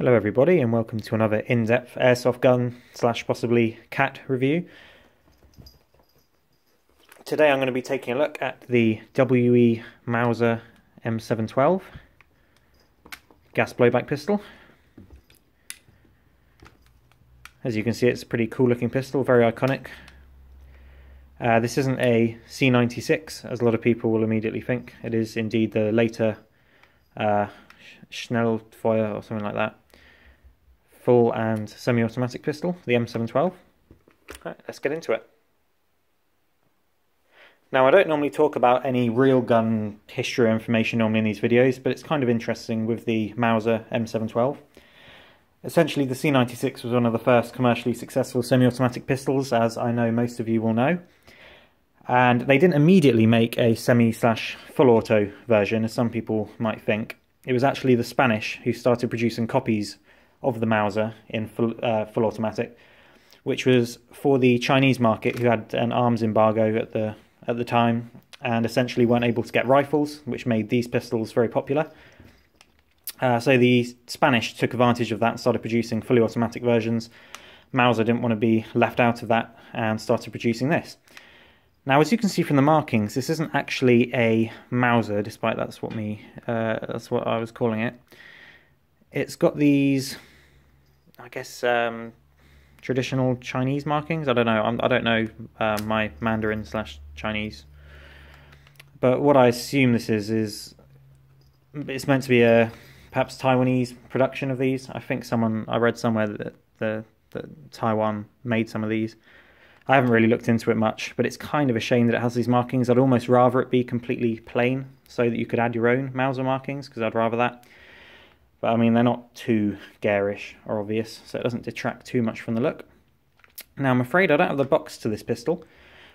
Hello everybody and welcome to another in-depth airsoft gun slash possibly cat review. Today I'm going to be taking a look at the WE Mauser M712 gas blowback pistol. As you can see it's a pretty cool looking pistol, very iconic. Uh, this isn't a C96 as a lot of people will immediately think. It is indeed the later uh, Schnellfeuer or something like that full and semi-automatic pistol, the M712. Right, let's get into it. Now I don't normally talk about any real gun history or information normally in these videos, but it's kind of interesting with the Mauser M712. Essentially the C96 was one of the first commercially successful semi-automatic pistols, as I know most of you will know. And they didn't immediately make a semi slash full auto version, as some people might think. It was actually the Spanish who started producing copies of the Mauser in full, uh, full automatic, which was for the Chinese market who had an arms embargo at the at the time and essentially weren't able to get rifles, which made these pistols very popular. Uh, so the Spanish took advantage of that and started producing fully automatic versions. Mauser didn't want to be left out of that and started producing this. Now, as you can see from the markings, this isn't actually a Mauser, despite that's what me uh, that's what I was calling it. It's got these I guess um, traditional Chinese markings. I don't know. I'm, I do not know uh, my Mandarin slash Chinese, but what I assume this is is it's meant to be a perhaps Taiwanese production of these. I think someone I read somewhere that the that Taiwan made some of these. I haven't really looked into it much, but it's kind of a shame that it has these markings. I'd almost rather it be completely plain so that you could add your own Mauser markings because I'd rather that. But I mean, they're not too garish or obvious, so it doesn't detract too much from the look. Now, I'm afraid I don't have the box to this pistol,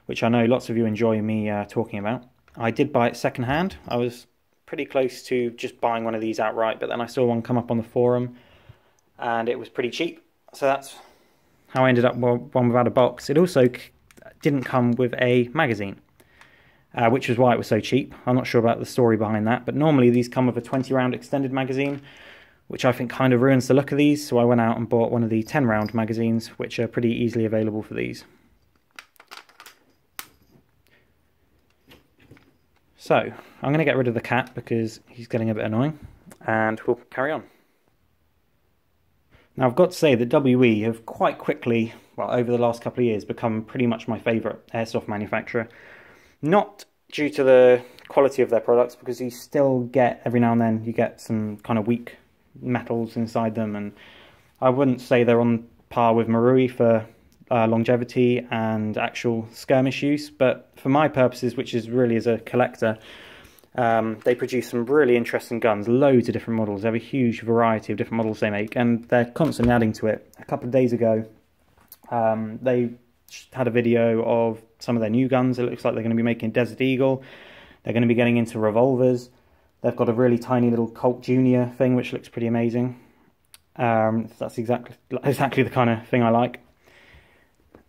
which I know lots of you enjoy me uh, talking about. I did buy it secondhand. I was pretty close to just buying one of these outright, but then I saw one come up on the forum, and it was pretty cheap. So that's how I ended up with one without a box. It also didn't come with a magazine. Uh, which is why it was so cheap. I'm not sure about the story behind that, but normally these come with a 20 round extended magazine, which I think kind of ruins the look of these, so I went out and bought one of the 10 round magazines, which are pretty easily available for these. So, I'm going to get rid of the cat because he's getting a bit annoying, and we'll carry on. Now, I've got to say that WE have quite quickly, well, over the last couple of years, become pretty much my favourite airsoft manufacturer. Not due to the quality of their products, because you still get, every now and then, you get some kind of weak metals inside them, and I wouldn't say they're on par with Marui for uh, longevity and actual skirmish use, but for my purposes, which is really as a collector, um, they produce some really interesting guns, loads of different models. They have a huge variety of different models they make, and they're constantly adding to it. A couple of days ago, um, they had a video of some of their new guns. It looks like they're going to be making Desert Eagle. They're going to be getting into revolvers. They've got a really tiny little Colt Junior thing, which looks pretty amazing. Um, that's exactly exactly the kind of thing I like.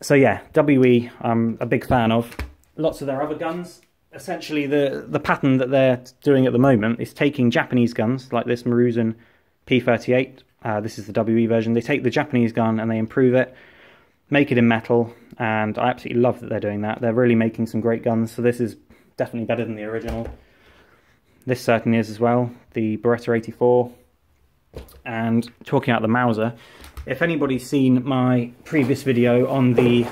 So yeah, WE, I'm a big fan of. Lots of their other guns. Essentially, the the pattern that they're doing at the moment is taking Japanese guns like this Maruzen P38. Uh, this is the WE version. They take the Japanese gun and they improve it, make it in metal, and I absolutely love that they're doing that. They're really making some great guns. So this is definitely better than the original. This certainly is as well, the Beretta 84. And talking about the Mauser, if anybody's seen my previous video on the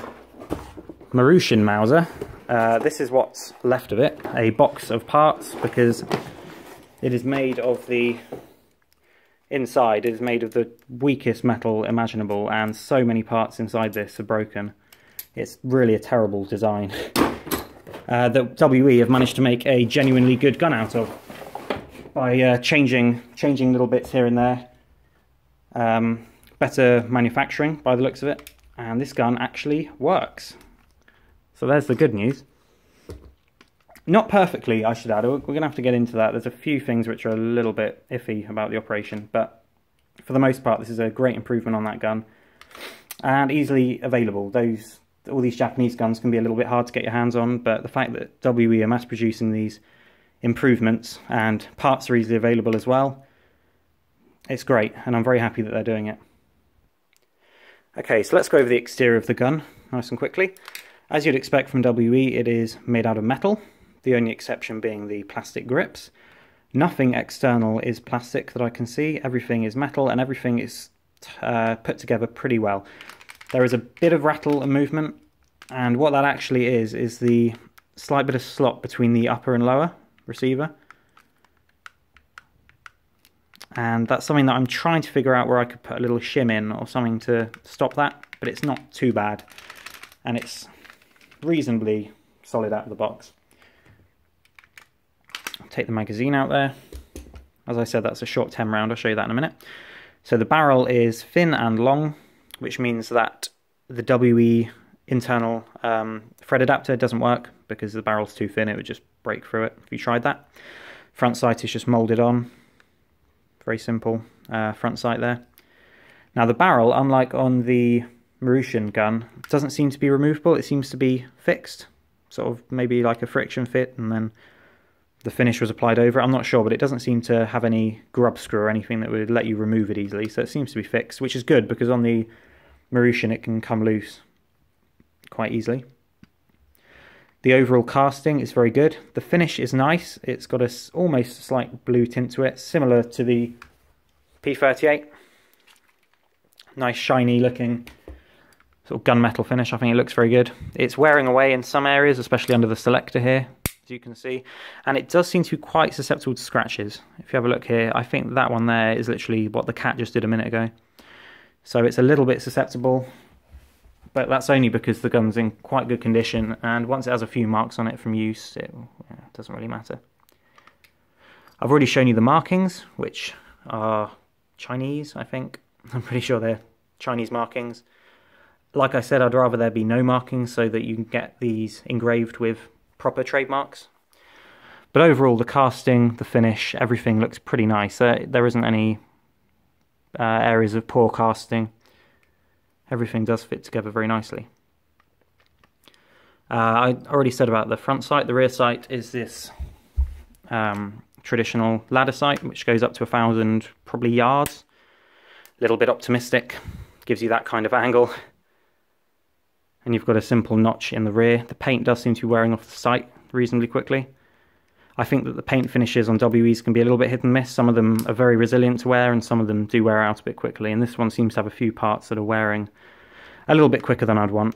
Marushin Mauser, uh, this is what's left of it, a box of parts, because it is made of the inside, it is made of the weakest metal imaginable, and so many parts inside this are broken. It's really a terrible design uh, that WE have managed to make a genuinely good gun out of by uh, changing changing little bits here and there. Um, better manufacturing by the looks of it, and this gun actually works. So there's the good news. Not perfectly, I should add. We're going to have to get into that. There's a few things which are a little bit iffy about the operation, but for the most part, this is a great improvement on that gun and easily available. Those all these Japanese guns can be a little bit hard to get your hands on, but the fact that WE are mass producing these improvements and parts are easily available as well it's great, and I'm very happy that they're doing it. Okay, so let's go over the exterior of the gun nice and quickly. As you'd expect from WE, it is made out of metal, the only exception being the plastic grips. Nothing external is plastic that I can see, everything is metal and everything is uh, put together pretty well. There is a bit of rattle and movement, and what that actually is, is the slight bit of slot between the upper and lower receiver. And that's something that I'm trying to figure out where I could put a little shim in or something to stop that, but it's not too bad. And it's reasonably solid out of the box. I'll take the magazine out there. As I said, that's a short 10 round. I'll show you that in a minute. So the barrel is thin and long, which means that the WE internal um, thread adapter doesn't work because the barrel's too thin. It would just break through it Have you tried that. Front sight is just molded on. Very simple uh, front sight there. Now the barrel, unlike on the Marushin gun, doesn't seem to be removable. It seems to be fixed, sort of maybe like a friction fit, and then the finish was applied over. I'm not sure, but it doesn't seem to have any grub screw or anything that would let you remove it easily. So it seems to be fixed, which is good because on the Marushin it can come loose quite easily. The overall casting is very good. The finish is nice. It's got a almost slight blue tint to it, similar to the P38. Nice shiny looking sort of gunmetal finish. I think it looks very good. It's wearing away in some areas, especially under the selector here, as you can see. And it does seem to be quite susceptible to scratches. If you have a look here, I think that one there is literally what the cat just did a minute ago. So it's a little bit susceptible but that's only because the gun's in quite good condition and once it has a few marks on it from use it yeah, doesn't really matter. I've already shown you the markings which are Chinese I think. I'm pretty sure they're Chinese markings. Like I said I'd rather there be no markings so that you can get these engraved with proper trademarks. But overall the casting the finish everything looks pretty nice. There, there isn't any uh, areas of poor casting everything does fit together very nicely. Uh, I already said about the front sight. The rear sight is this um, traditional ladder sight, which goes up to a thousand probably yards. A little bit optimistic, gives you that kind of angle. And you've got a simple notch in the rear. The paint does seem to be wearing off the sight reasonably quickly. I think that the paint finishes on WEs can be a little bit hit and miss. Some of them are very resilient to wear and some of them do wear out a bit quickly. And this one seems to have a few parts that are wearing a little bit quicker than I'd want.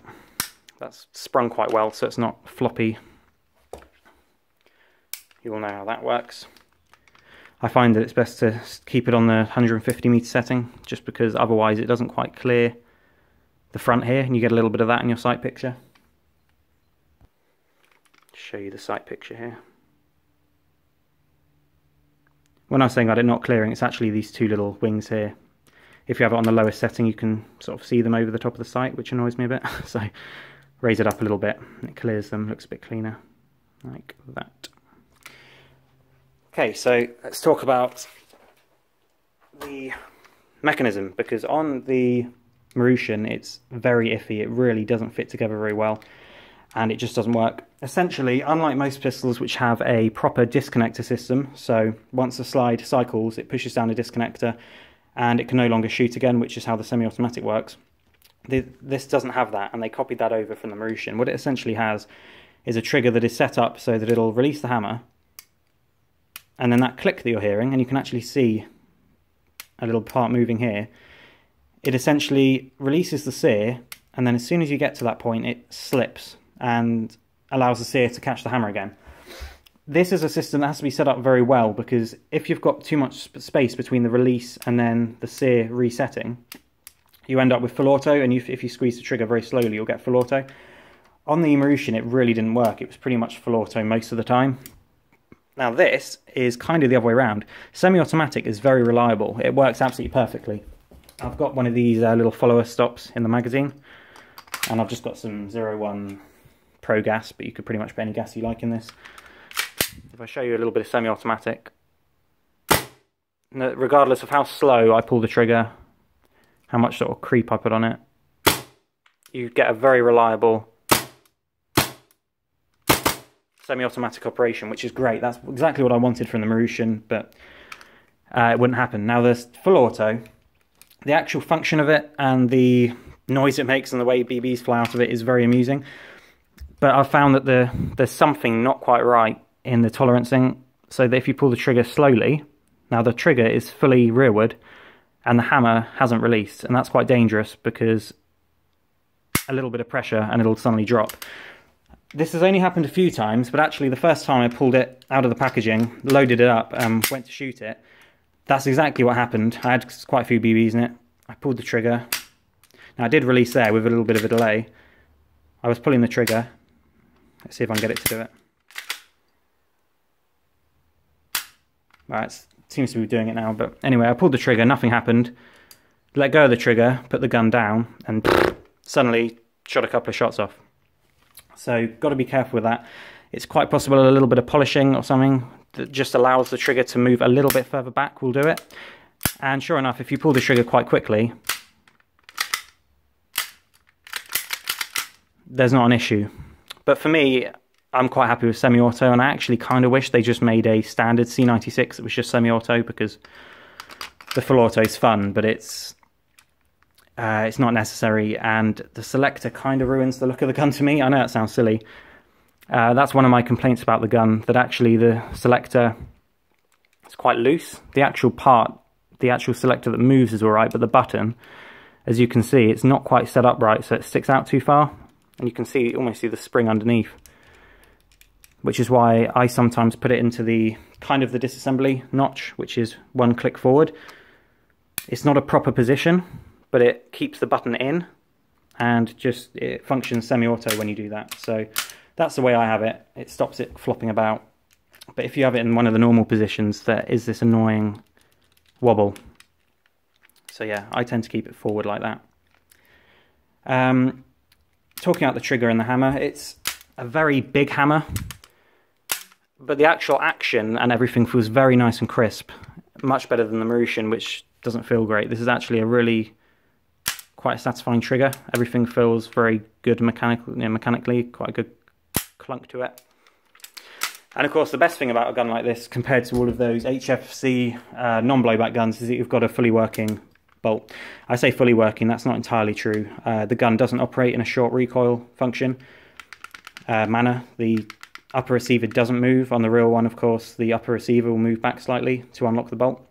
That's sprung quite well so it's not floppy. You all know how that works. I find that it's best to keep it on the 150 meter setting just because otherwise it doesn't quite clear the front here and you get a little bit of that in your sight picture. Show you the sight picture here. When I was saying about it not clearing, it's actually these two little wings here. If you have it on the lowest setting, you can sort of see them over the top of the sight, which annoys me a bit. so raise it up a little bit, it clears them, looks a bit cleaner, like that. Okay, so let's talk about the mechanism, because on the Marushin, it's very iffy. It really doesn't fit together very well and it just doesn't work. Essentially, unlike most pistols which have a proper disconnector system, so once the slide cycles, it pushes down a disconnector and it can no longer shoot again, which is how the semi-automatic works. This doesn't have that, and they copied that over from the Marushin. What it essentially has is a trigger that is set up so that it'll release the hammer, and then that click that you're hearing, and you can actually see a little part moving here, it essentially releases the sear, and then as soon as you get to that point, it slips and allows the sear to catch the hammer again. This is a system that has to be set up very well because if you've got too much space between the release and then the sear resetting, you end up with full auto, and you, if you squeeze the trigger very slowly, you'll get full auto. On the Marushin, it really didn't work. It was pretty much full auto most of the time. Now this is kind of the other way around. Semi-automatic is very reliable. It works absolutely perfectly. I've got one of these uh, little follower stops in the magazine, and I've just got some 01 Pro gas, but you could pretty much put any gas you like in this. If I show you a little bit of semi-automatic, regardless of how slow I pull the trigger, how much sort of creep I put on it, you get a very reliable semi-automatic operation, which is great. That's exactly what I wanted from the Marushin, but uh, it wouldn't happen. Now the full auto, the actual function of it and the noise it makes and the way BBs fly out of it is very amusing. But I've found that the, there's something not quite right in the tolerancing, so that if you pull the trigger slowly, now the trigger is fully rearward, and the hammer hasn't released, and that's quite dangerous because a little bit of pressure and it'll suddenly drop. This has only happened a few times, but actually the first time I pulled it out of the packaging, loaded it up, and went to shoot it, that's exactly what happened. I had quite a few BBs in it. I pulled the trigger. Now I did release there with a little bit of a delay. I was pulling the trigger. Let's see if I can get it to do it. Right, seems to be doing it now, but anyway, I pulled the trigger, nothing happened. Let go of the trigger, put the gun down, and suddenly shot a couple of shots off. So, got to be careful with that. It's quite possible a little bit of polishing or something that just allows the trigger to move a little bit further back will do it. And sure enough, if you pull the trigger quite quickly, there's not an issue. But for me, I'm quite happy with semi-auto, and I actually kind of wish they just made a standard C96 that was just semi-auto because the full auto is fun, but it's uh, it's not necessary, and the selector kind of ruins the look of the gun to me. I know that sounds silly, uh, that's one of my complaints about the gun, that actually the selector is quite loose. The actual part, the actual selector that moves is alright, but the button, as you can see, it's not quite set up right, so it sticks out too far. And you can see, almost see the spring underneath. Which is why I sometimes put it into the kind of the disassembly notch, which is one click forward. It's not a proper position, but it keeps the button in and just it functions semi-auto when you do that. So that's the way I have it. It stops it flopping about. But if you have it in one of the normal positions, there is this annoying wobble. So yeah, I tend to keep it forward like that. Um, talking about the trigger and the hammer, it's a very big hammer, but the actual action and everything feels very nice and crisp. Much better than the Marushin, which doesn't feel great. This is actually a really quite satisfying trigger. Everything feels very good you know, mechanically, quite a good clunk to it. And of course, the best thing about a gun like this, compared to all of those HFC uh, non-blowback guns, is that you've got a fully working bolt. I say fully working, that's not entirely true. Uh, the gun doesn't operate in a short recoil function uh, manner. The upper receiver doesn't move. On the real one, of course, the upper receiver will move back slightly to unlock the bolt.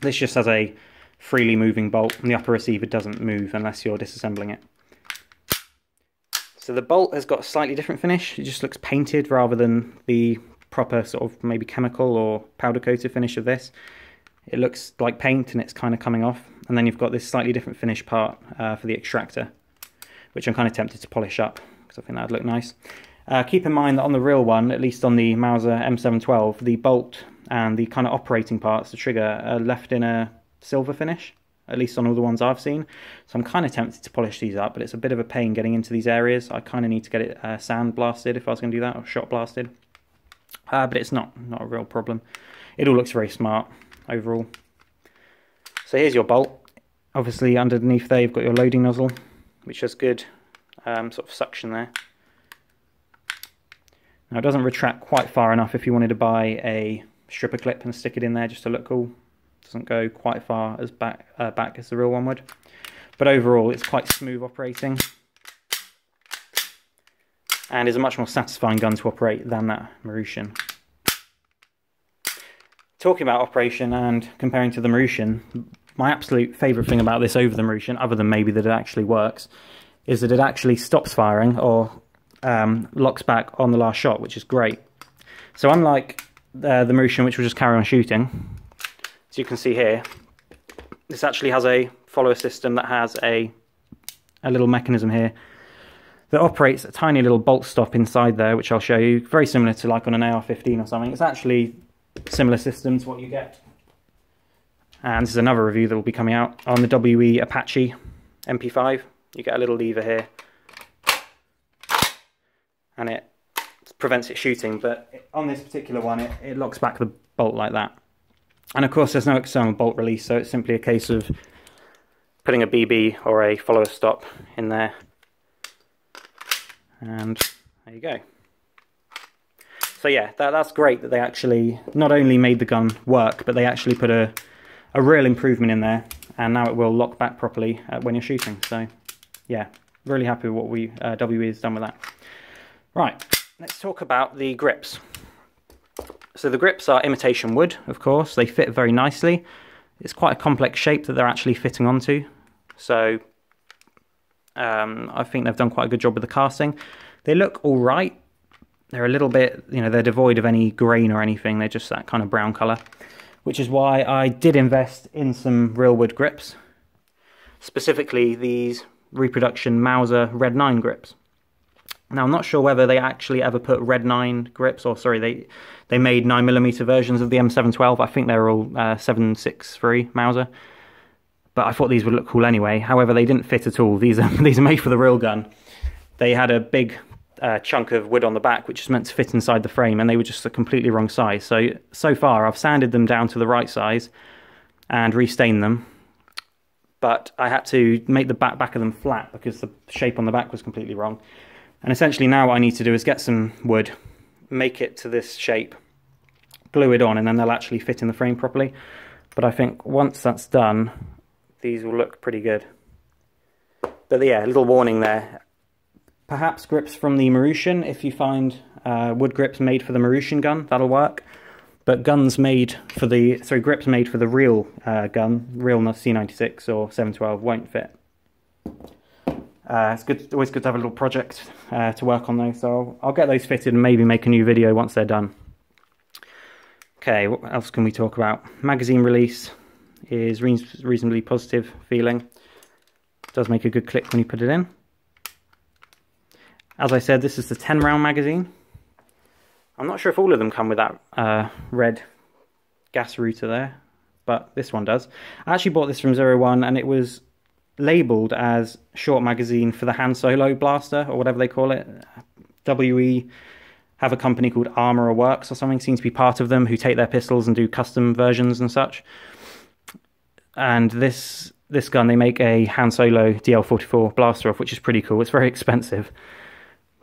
This just has a freely moving bolt, and the upper receiver doesn't move unless you're disassembling it. So the bolt has got a slightly different finish. It just looks painted rather than the proper sort of maybe chemical or powder coated finish of this. It looks like paint and it's kind of coming off. And then you've got this slightly different finish part uh, for the extractor, which I'm kind of tempted to polish up because I think that would look nice. Uh, keep in mind that on the real one, at least on the Mauser M712, the bolt and the kind of operating parts, the trigger, are left in a silver finish at least on all the ones I've seen. So I'm kind of tempted to polish these up, but it's a bit of a pain getting into these areas. I kind of need to get it uh, sand blasted if I was going to do that, or shot blasted. Uh, but it's not, not a real problem. It all looks very smart overall. So here's your bolt. Obviously underneath there you've got your loading nozzle, which has good um, sort of suction there. Now it doesn't retract quite far enough if you wanted to buy a stripper clip and stick it in there just to look cool doesn't go quite far as back uh, back as the real one would. But overall, it's quite smooth operating and is a much more satisfying gun to operate than that Marushin. Talking about operation and comparing to the Marushin, my absolute favourite thing about this over the Marushin, other than maybe that it actually works, is that it actually stops firing or um, locks back on the last shot, which is great. So unlike uh, the Marushin, which will just carry on shooting, as you can see here, this actually has a follower system that has a, a little mechanism here that operates a tiny little bolt stop inside there, which I'll show you, very similar to like on an AR-15 or something. It's actually similar system to what you get. And this is another review that will be coming out on the WE Apache MP5. You get a little lever here, and it prevents it shooting, but on this particular one, it, it locks back the bolt like that. And of course there's no external bolt release, so it's simply a case of putting a BB or a follower stop in there. And there you go. So yeah, that, that's great that they actually not only made the gun work, but they actually put a, a real improvement in there, and now it will lock back properly uh, when you're shooting. So yeah, really happy with what we uh, WE has done with that. Right, let's talk about the grips. So the grips are imitation wood, of course. They fit very nicely. It's quite a complex shape that they're actually fitting onto. So um, I think they've done quite a good job with the casting. They look all right. They're a little bit, you know, they're devoid of any grain or anything. They're just that kind of brown colour, which is why I did invest in some real wood grips. Specifically these reproduction Mauser Red 9 grips. Now I'm not sure whether they actually ever put Red 9 grips, or sorry, they they made 9mm versions of the M712. I think they're all uh, 763 Mauser. But I thought these would look cool anyway. However, they didn't fit at all. These are, these are made for the real gun. They had a big uh, chunk of wood on the back, which is meant to fit inside the frame, and they were just a completely wrong size. So, so far, I've sanded them down to the right size and restained them. But I had to make the back, back of them flat because the shape on the back was completely wrong. And essentially now what I need to do is get some wood, make it to this shape, glue it on, and then they'll actually fit in the frame properly. But I think once that's done, these will look pretty good. But yeah, a little warning there. Perhaps grips from the Marushin, if you find uh, wood grips made for the Marushin gun, that'll work. But guns made for the, sorry, grips made for the real uh, gun, real C96 or 712 won't fit. Uh, it's good, always good to have a little project uh, to work on those, so I'll, I'll, get those fitted and maybe make a new video once they're done. Okay, what else can we talk about? Magazine release is re reasonably positive feeling. It does make a good click when you put it in. As I said, this is the 10 round magazine. I'm not sure if all of them come with that uh, red gas router there, but this one does. I actually bought this from Zero One and it was labeled as short magazine for the Han Solo blaster or whatever they call it. WE have a company called Armourer Works or something, seems to be part of them, who take their pistols and do custom versions and such. And this this gun, they make a Han Solo DL44 blaster off, which is pretty cool. It's very expensive.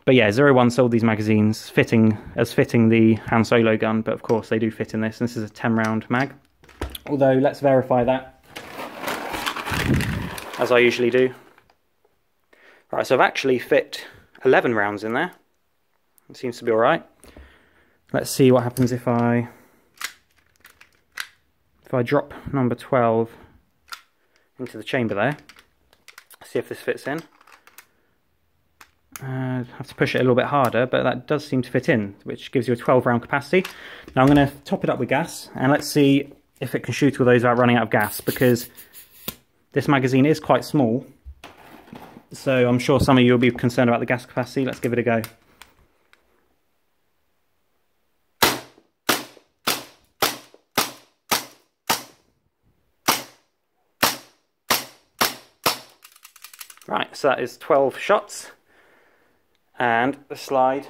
But yeah, Zero One sold these magazines fitting as fitting the Han Solo gun, but of course they do fit in this. And this is a 10 round mag. Although let's verify that as I usually do. Right, so I've actually fit 11 rounds in there. It seems to be alright. Let's see what happens if I if I drop number 12 into the chamber there. See if this fits in. Uh, have to push it a little bit harder, but that does seem to fit in, which gives you a 12 round capacity. Now I'm going to top it up with gas, and let's see if it can shoot all those without running out of gas, because this magazine is quite small, so I'm sure some of you will be concerned about the gas capacity. Let's give it a go. Right, so that is 12 shots, and the slide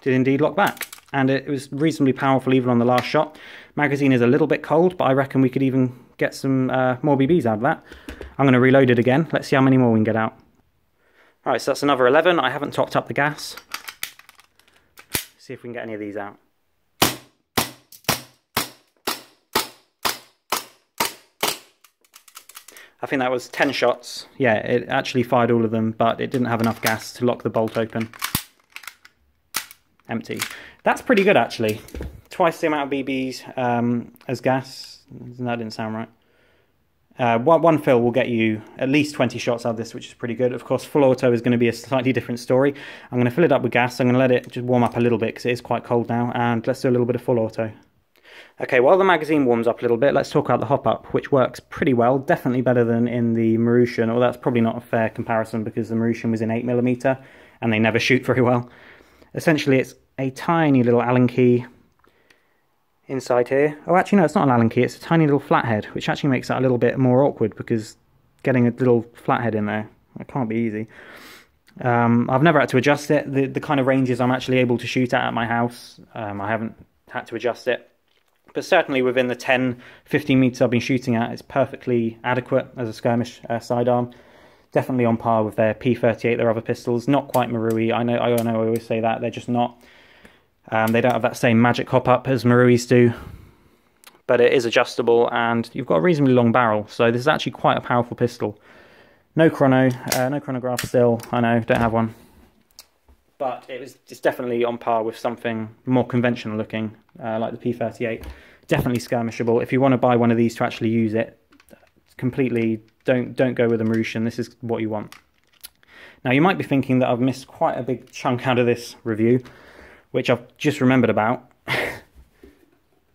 did indeed lock back. And it was reasonably powerful even on the last shot. Magazine is a little bit cold, but I reckon we could even get some uh, more BBs out of that. I'm going to reload it again. Let's see how many more we can get out. Alright, so that's another 11. I haven't topped up the gas. See if we can get any of these out. I think that was 10 shots. Yeah, it actually fired all of them, but it didn't have enough gas to lock the bolt open. Empty. That's pretty good, actually. Twice the amount of BBs um, as gas that didn't sound right. Uh, one, one fill will get you at least 20 shots out of this, which is pretty good. Of course, full auto is going to be a slightly different story. I'm going to fill it up with gas. I'm going to let it just warm up a little bit because it is quite cold now. And let's do a little bit of full auto. Okay, while the magazine warms up a little bit, let's talk about the hop-up, which works pretty well. Definitely better than in the Marushin, or that's probably not a fair comparison because the Marushin was in 8mm and they never shoot very well. Essentially, it's a tiny little Allen key inside here. Oh, actually, no, it's not an Allen key. It's a tiny little flathead, which actually makes that a little bit more awkward because getting a little flathead in there, it can't be easy. Um, I've never had to adjust it. The, the kind of ranges I'm actually able to shoot at at my house, um, I haven't had to adjust it. But certainly within the 10, 15 meters I've been shooting at, it's perfectly adequate as a skirmish uh, sidearm. Definitely on par with their P38, their other pistols. Not quite Marui. I know, I know I always say that. They're just not Um, they don't have that same magic hop up as Marui's do, but it is adjustable and you've got a reasonably long barrel, so this is actually quite a powerful pistol. No chrono, uh, no chronograph still, I know, don't have one. But it was it's definitely on par with something more conventional looking, uh, like the P38. Definitely skirmishable. If you want to buy one of these to actually use it, completely don't don't go with a Marushin. This is what you want. Now you might be thinking that I've missed quite a big chunk out of this review, which I've just remembered about.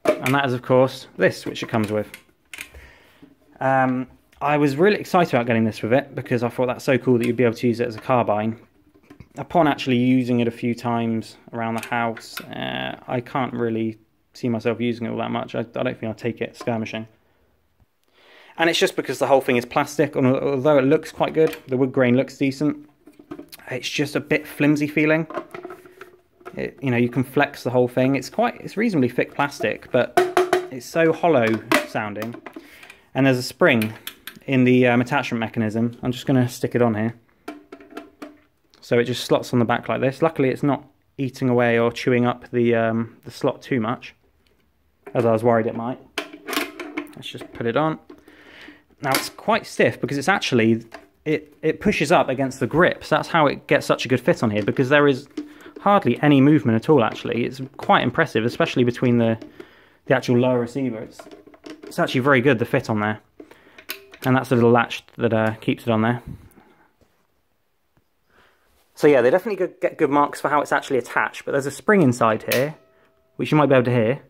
and that is of course this, which it comes with. Um, I was really excited about getting this with it because I thought that's so cool that you'd be able to use it as a carbine. Upon actually using it a few times around the house, uh, I can't really see myself using it all that much. I, I don't think I'll take it skirmishing. And it's just because the whole thing is plastic, and although it looks quite good, the wood grain looks decent, it's just a bit flimsy feeling. It, you know, you can flex the whole thing. It's quite, it's reasonably thick plastic, but it's so hollow sounding. And there's a spring in the um, attachment mechanism. I'm just going to stick it on here. So it just slots on the back like this. Luckily it's not eating away or chewing up the, um, the slot too much, as I was worried it might. Let's just put it on. Now it's quite stiff because it's actually, it, it pushes up against the grip. So that's how it gets such a good fit on here because there is hardly any movement at all actually. It's quite impressive, especially between the, the actual lower receiver. It's, it's actually very good, the fit on there. And that's the little latch that uh, keeps it on there. So yeah, they definitely get good marks for how it's actually attached, but there's a spring inside here, which you might be able to hear.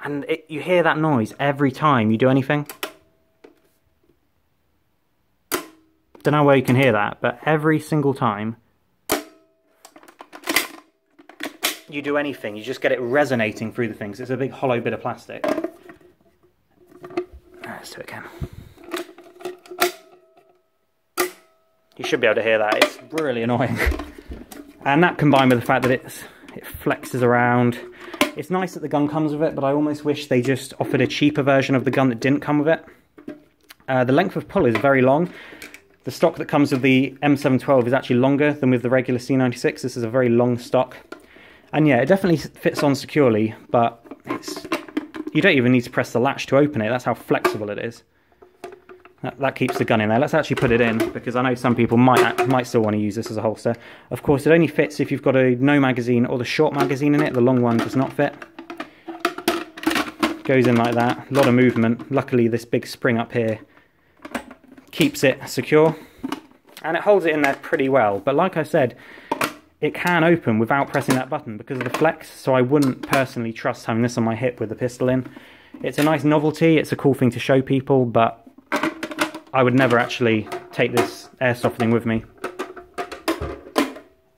And it, you hear that noise every time you do anything. Don't know where you can hear that, but every single time you do anything, you just get it resonating through the things. It's a big hollow bit of plastic. Let's do it again. You should be able to hear that. It's really annoying. And that combined with the fact that it's, it flexes around. It's nice that the gun comes with it, but I almost wish they just offered a cheaper version of the gun that didn't come with it. Uh, the length of pull is very long. The stock that comes with the M712 is actually longer than with the regular C96. This is a very long stock. And yeah, it definitely fits on securely, but it's you don't even need to press the latch to open it. That's how flexible it is. That, that, keeps the gun in there. Let's actually put it in because I know some people might might still want to use this as a holster. Of course, it only fits if you've got a no magazine or the short magazine in it. The long one does not fit. Goes in like that. A lot of movement. Luckily, this big spring up here keeps it secure and it holds it in there pretty well. But like I said, it can open without pressing that button because of the flex, so I wouldn't personally trust having this on my hip with the pistol in. It's a nice novelty, it's a cool thing to show people, but I would never actually take this air softening with me.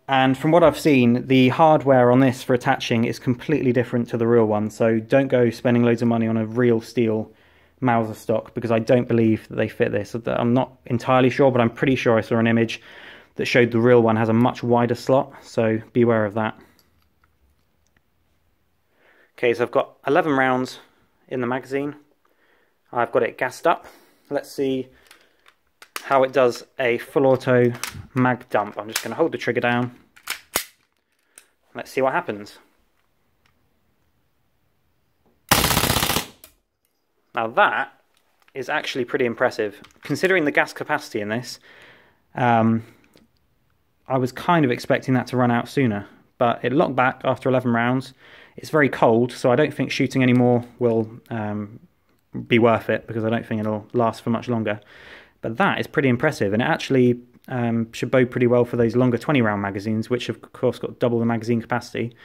And from what I've seen, the hardware on this for attaching is completely different to the real one, so don't go spending loads of money on a real steel Mauser stock because I don't believe that they fit this. I'm not entirely sure, but I'm pretty sure I saw an image that showed the real one has a much wider slot, so beware of that. Okay, so I've got 11 rounds in the magazine. I've got it gassed up. Let's see how it does a full auto mag dump. I'm just going to hold the trigger down. Let's see what happens. Now that is actually pretty impressive. Considering the gas capacity in this, um, I was kind of expecting that to run out sooner, but it locked back after 11 rounds. It's very cold, so I don't think shooting any more will um, be worth it because I don't think it'll last for much longer. But that is pretty impressive, and it actually um, should bode pretty well for those longer 20 round magazines, which of course got double the magazine capacity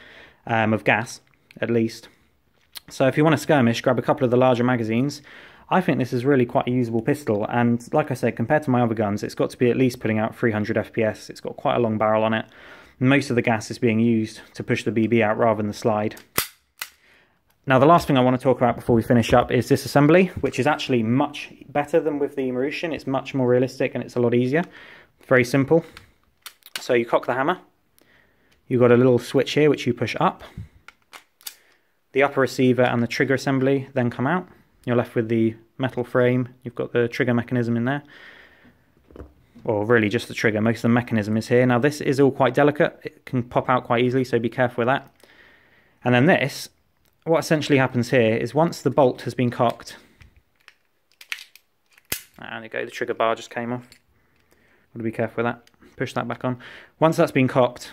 um, of gas, at least. So if you want to skirmish, grab a couple of the larger magazines. I think this is really quite a usable pistol, and like I said, compared to my other guns, it's got to be at least putting out 300 FPS. It's got quite a long barrel on it. Most of the gas is being used to push the BB out rather than the slide. Now the last thing I want to talk about before we finish up is this assembly, which is actually much better than with the Marushin. It's much more realistic and it's a lot easier. Very simple. So you cock the hammer. You've got a little switch here which you push up. The upper receiver and the trigger assembly then come out. You're left with the metal frame. You've got the trigger mechanism in there. or really just the trigger. Most of the mechanism is here. Now this is all quite delicate. It can pop out quite easily, so be careful with that. And then this, what essentially happens here is once the bolt has been cocked, and there go, the trigger bar just came off. Got to be careful with that. Push that back on. Once that's been cocked,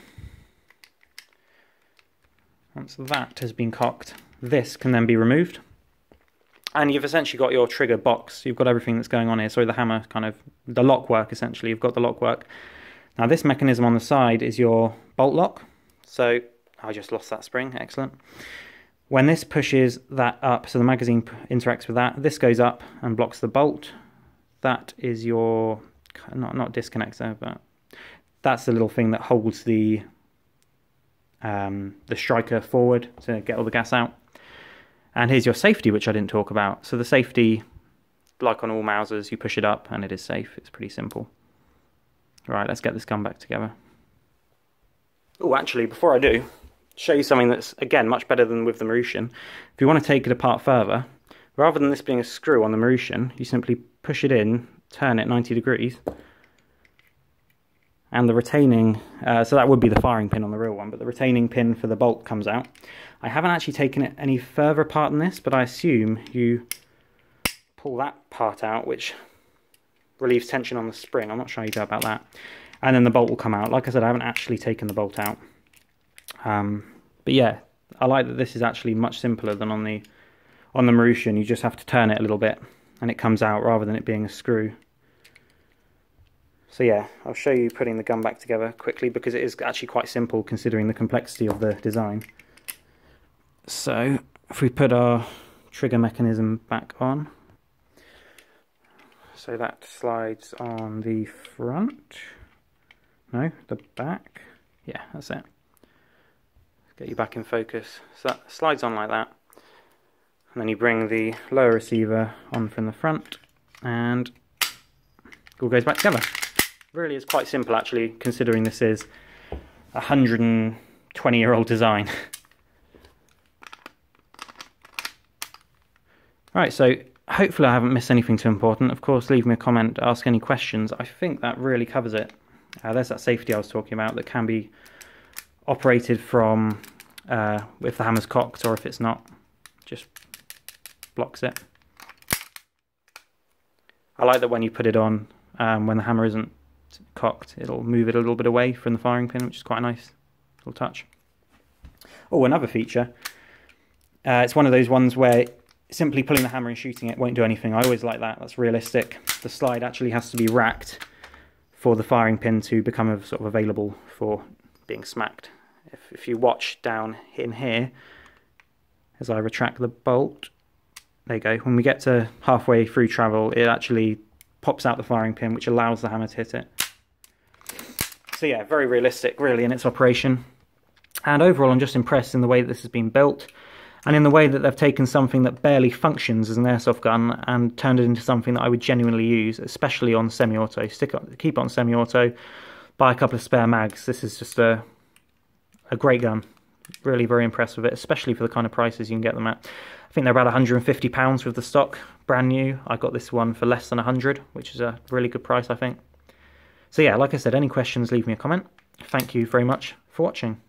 once that has been cocked, this can then be removed. And you've essentially got your trigger box. You've got everything that's going on here. So the hammer kind of, the lock work essentially. You've got the lock work. Now this mechanism on the side is your bolt lock. So I just lost that spring, excellent. When this pushes that up, so the magazine interacts with that, this goes up and blocks the bolt. That is your, not, not disconnector, but that's the little thing that holds the um, the striker forward to get all the gas out. And here's your safety, which I didn't talk about. So the safety, like on all Mausers, you push it up and it is safe. It's pretty simple. Right, let's get this gun back together. Oh, actually, before I do, show you something that's, again, much better than with the Marushin. If you want to take it apart further, rather than this being a screw on the Marushin, you simply push it in, turn it 90 degrees, and the retaining, uh, so that would be the firing pin on the real one, but the retaining pin for the bolt comes out. I haven't actually taken it any further apart than this, but I assume you pull that part out, which relieves tension on the spring. I'm not sure how you go about that. And then the bolt will come out. Like I said, I haven't actually taken the bolt out. Um, but yeah, I like that this is actually much simpler than on the on the Marushin. You just have to turn it a little bit and it comes out rather than it being a screw. So yeah, I'll show you putting the gun back together quickly because it is actually quite simple considering the complexity of the design. So if we put our trigger mechanism back on, so that slides on the front, no, the back, yeah, that's it. Get you back in focus. So that slides on like that. And then you bring the lower receiver on from the front and it all goes back together really is quite simple actually, considering this is a 120 year old design. right, so hopefully I haven't missed anything too important. Of course, leave me a comment, ask any questions. I think that really covers it. Uh, there's that safety I was talking about that can be operated from uh, if the hammer's cocked or if it's not, just blocks it. I like that when you put it on, um, when the hammer isn't cocked, it'll move it a little bit away from the firing pin, which is quite a nice little touch. Oh, another feature. Uh, it's one of those ones where simply pulling the hammer and shooting it won't do anything. I always like that. That's realistic. The slide actually has to be racked for the firing pin to become sort of available for being smacked. If, if you watch down in here, as I retract the bolt, there you go. When we get to halfway through travel, it actually pops out the firing pin, which allows the hammer to hit it. So yeah, very realistic really in its operation. And overall I'm just impressed in the way that this has been built and in the way that they've taken something that barely functions as an airsoft gun and turned it into something that I would genuinely use, especially on semi-auto. Stick on, keep on semi-auto, buy a couple of spare mags. This is just a a great gun. Really very impressed with it, especially for the kind of prices you can get them at. I think they're about 150 pounds with the stock, brand new. I got this one for less than 100, which is a really good price, I think. So yeah, like I said, any questions, leave me a comment. Thank you very much for watching.